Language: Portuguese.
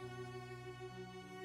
Música